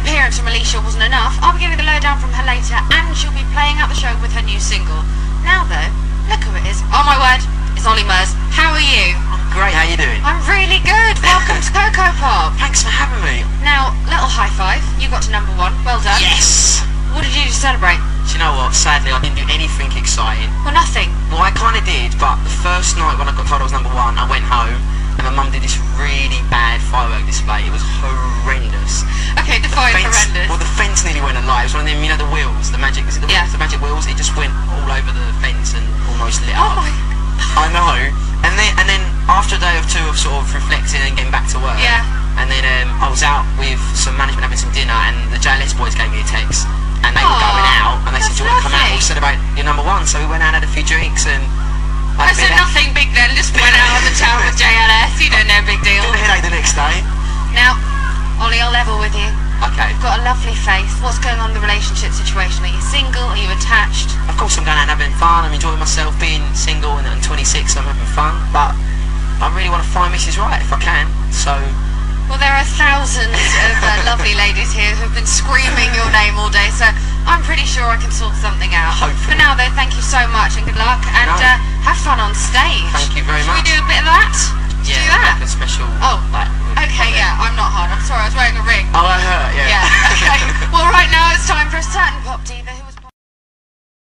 appearance from Alicia wasn't enough, I'll be giving the lowdown from her later, and she'll be playing out the show with her new single. Now though, look who it is. Oh my word, it's Olly Murs. How are you? I'm great. How are you doing? I'm really good. Welcome to KOKO Pop. Thanks for having me. Now, little high five. You got to number one. Well done. Yes. What did you do to celebrate? Do you know what? Sadly, I didn't do anything exciting. Well, nothing. Well, I kind of did, but the first night when I got told I was number one, I went home and my mum did this really bad firework display. It was horrendous. Know. And then and then after a day or two of sort of reflecting and getting back to work. Yeah. And then um, I was out with some management having some dinner, and the JLS boys gave me a text, and they were going out, and they said, "Do you want to come out? lovely. We'll celebrate your number one." So we went out, and had a few drinks, and I said nothing big then. Just went out on the town with JLS. You don't know, big deal. bit of headache the next day. Now, Olly, I'll level with you. Okay. You've got a lovely face. What's going on in the relationship situation? Are you single? Are you attached? Of course, fun. I'm enjoying myself being single and, and 26. I'm having fun, but I really want to find Mrs. Right if I can. So Well, there are thousands of uh, lovely ladies here who've been screaming your name all day, so I'm pretty sure I can sort something out. For now, though, thank you so much and good luck, and No. uh, have fun on stage. Thank you very Shall much. we do a bit of that?